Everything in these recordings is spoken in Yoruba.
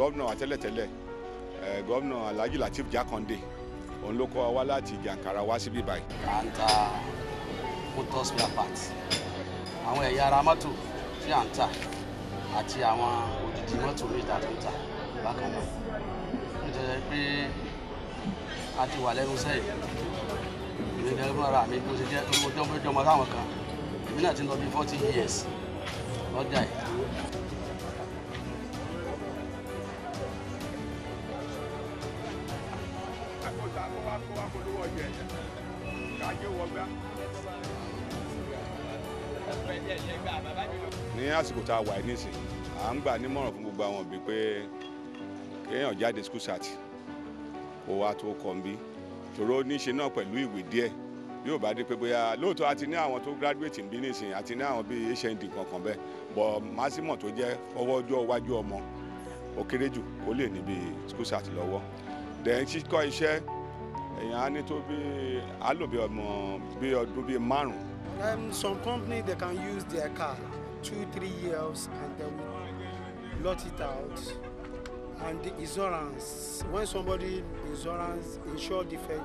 gọ́vnà àtẹ́lẹ̀tẹ́lẹ̀ gọ́vnà alhaji latif jakande òun ló kọ́ wa láti jàǹkàrà wá síbí báyìí. à ń ta motor spare parts àwọn ẹ̀yà ara mọ́tò tí à ń tà àti àwọn òdìdí mọ́tò mi ìta tó ń tà bákan náà. Nítorí pé a ti wà lẹ́nu sẹ́yìn èmi gẹ́gẹ́ fún ara mi bó ṣe jẹ́ owó jọ́mọ́ jọ́mọ́ táwọn kan èmi náà ti ń lọ bí forty years lọ́jà yìí. Ní àsìkò tá a wà nísìn à ń gbà nímọ̀ràn fún gbogbo àwọn òbí pé kéèyàn jáde school sat kó wá tó kọ́ bí tòró níṣe náà pẹ̀lú ìwé díẹ̀. Bí ò bá dé pé bóyá lóòótọ́ àti ní àwọn tó graduate bí nísìn àti ní àwọn bíi hnd kankan bẹ́ẹ̀ bọ̀ màsímọ̀ tó jẹ́ ọwọ́ ọjọ́ ọmọ ó kéré jù kó lè níbi school sat lọ́wọ́. Then kíkọ́ iṣẹ́ èèyàn á ní tó bí á lò bí ọmọ bí ọdún bíi márùn-ún. Um, some company they can use their car two three years and they will lot it out. And the insurance when somebody insurance insure vehicle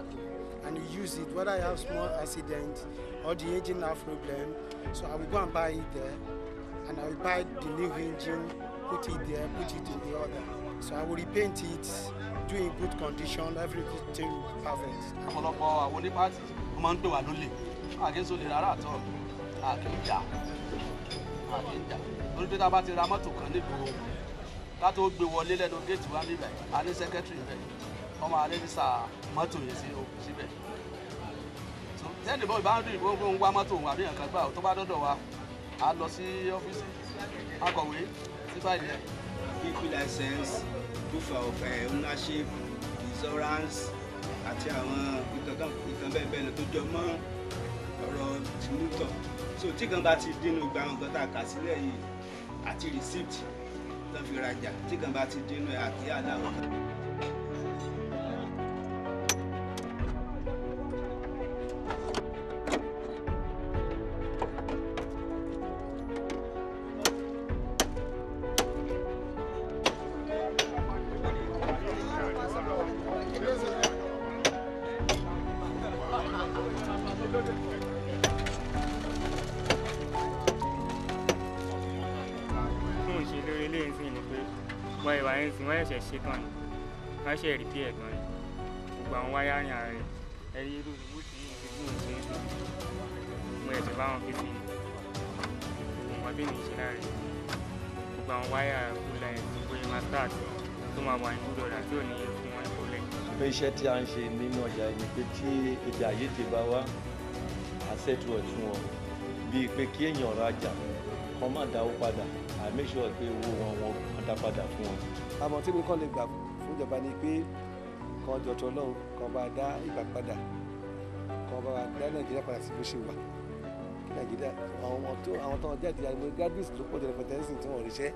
and you use it whether you have small accident or the engine have problem so i will go and buy it there and i will buy the new engine put it there put it in the other. So i will repaint it do in good condition everything perfect. ọ̀pọ̀lọpọ̀ àwọn onípàtì máa ń pè wá lólè àkíńsó lè rárá àtọ̀ àkíńjà àkíńjà torí pé tá a bá ti ra mọ́tò kan nígboro ká tó gbé wọlé lẹ́nu géètì wa níbẹ̀ a ní sẹ́kẹ́tìrì bẹ̀. Wọ́n máa rẹ́jísà mọ́tò yẹn sí síbẹ̀. Tẹ́lẹ̀ bọ́ ìbáraẹni ìbò ń wá mọ́tò òun àbí nǹkan gbà tó bá dọ́dọ̀ wa a lọ sí ọ́fíìsì akọ̀wé sí fáìlì ẹ̀. Vehicle license proof of ownership insurance àti àwọn nǹkan bẹ́ẹ̀ bẹ́ẹ̀ lọ tó jọ mọ́ ọ̀rọ̀ tìmútọ̀ so tí kan bá ti dínú gba àwọn nǹkan tá a kà sílẹ̀ yìí àti receipt tó fi rajà tí kan bá ti dínú àti àdáwọ̀ kan. Wọ́n ìwà yẹn sìn wọ́n ẹ̀ṣẹ̀ ṣe tán ni. Wọ́n ṣe rí pí ẹ̀ tán ni. Gbogbo àwọn wáyà rìn ààrẹ ẹ̀rí irú ìwú tí ìṣègùn ṣe é sìn mo ẹ̀ṣẹ̀ bá wọn fi sí nǹkan tí mi ṣe láre gbogbo àwọn wáyà kúlẹ̀ gbogbo máa start tó máa wà nínú dọ̀là tí ò ní fún wọn kúlẹ̀. pé iṣẹ́ tí a ń ṣe nínú ọjà yìí ni pé tí èdè àìyedè bá wá àṣẹtù ọ̀tún wọn bíi pé kí èèyàn rajà kọ́ má dáwó padà. À make sure pé owó wọn wọn dá padà fún wọn. àmọ́ tí mi kàn lè gbà fún ìjọba ni pé kan jọ̀tọ̀ lọ́hùn kan bá dá ìgbà padà kan bá dá nàìjíríà padà sí bó ṣe wà. Kí nàìjíríà àwọn tó àwọn tó ń jáde àwọn graduates ló pọ̀ jù rẹpẹtẹ nísìnyí tí wọ́n ríṣẹ́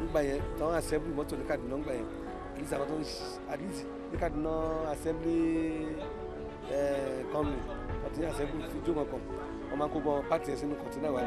nígbà yẹn táwọn assembly mọ́tò ní Kaduna nígbà yẹn at least àwọn tó ń at least ní Kaduna assembly company àti assembly fi jó wọn wọ́n máa ń kó gbọ́n pàtì ẹ̀ sínú kọ̀ǹtínà wa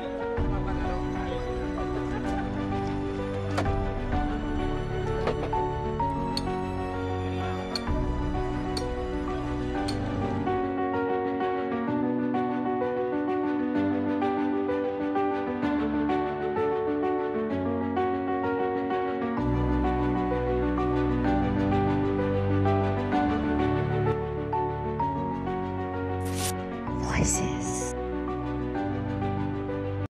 ni. Voices.